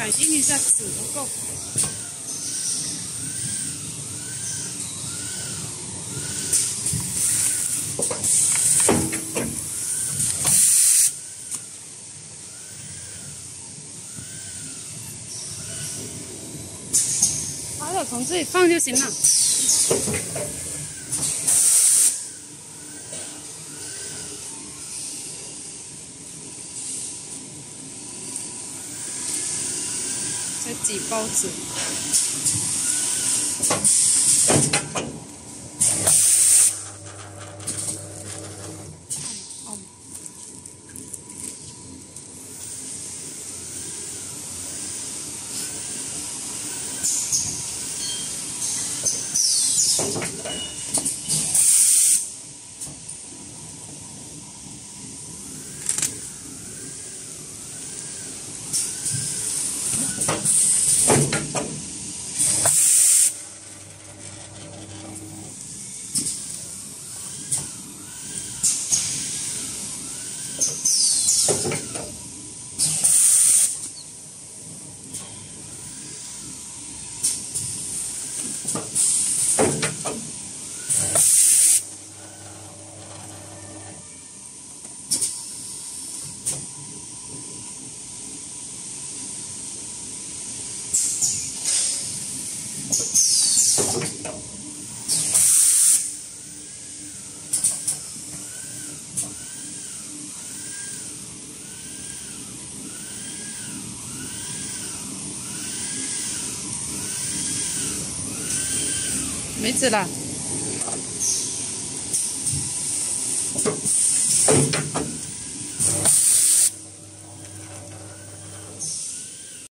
感应一下纸不够。好了，从这里放就行了。再挤包子。you 没纸了。